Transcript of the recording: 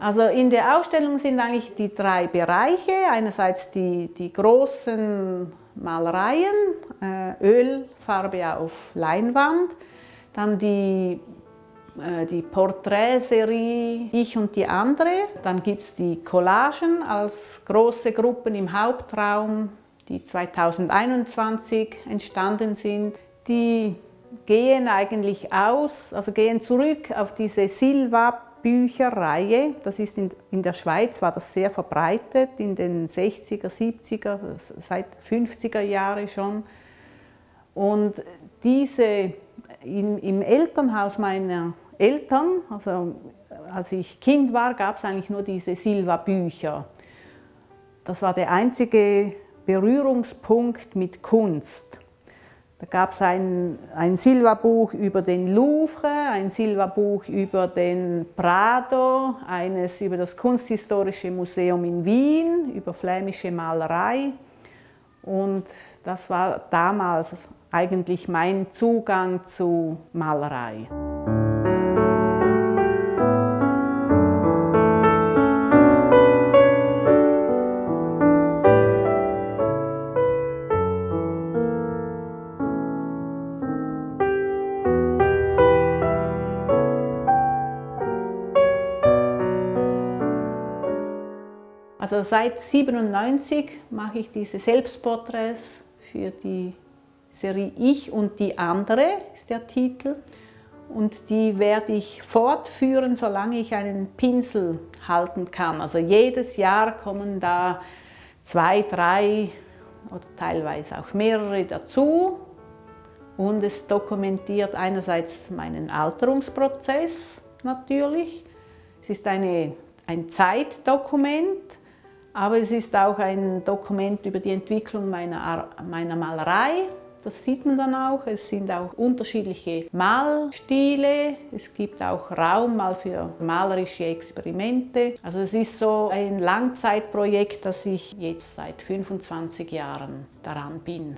Also in der Ausstellung sind eigentlich die drei Bereiche. Einerseits die, die großen Malereien, äh, Ölfarbe auf Leinwand, dann die, äh, die Porträtserie Ich und die andere, dann gibt es die Collagen als große Gruppen im Hauptraum, die 2021 entstanden sind. Die gehen eigentlich aus, also gehen zurück auf diese Silva Bücherreihe. Das ist in, in der Schweiz, war das sehr verbreitet, in den 60er, 70er, seit 50er Jahren schon. Und diese in, im Elternhaus meiner Eltern, also als ich Kind war, gab es eigentlich nur diese Silva-Bücher. Das war der einzige Berührungspunkt mit Kunst. Da gab es ein, ein Silberbuch über den Louvre, ein Silberbuch über den Prado, eines über das Kunsthistorische Museum in Wien, über flämische Malerei. Und das war damals eigentlich mein Zugang zu Malerei. Also seit 1997 mache ich diese Selbstporträts für die Serie Ich und die andere ist der Titel. Und die werde ich fortführen, solange ich einen Pinsel halten kann. Also jedes Jahr kommen da zwei, drei oder teilweise auch mehrere dazu. Und es dokumentiert einerseits meinen Alterungsprozess natürlich. Es ist eine, ein Zeitdokument aber es ist auch ein Dokument über die Entwicklung meiner, meiner Malerei. Das sieht man dann auch. Es sind auch unterschiedliche Malstile. Es gibt auch Raum mal für malerische Experimente. Also es ist so ein Langzeitprojekt, das ich jetzt seit 25 Jahren daran bin.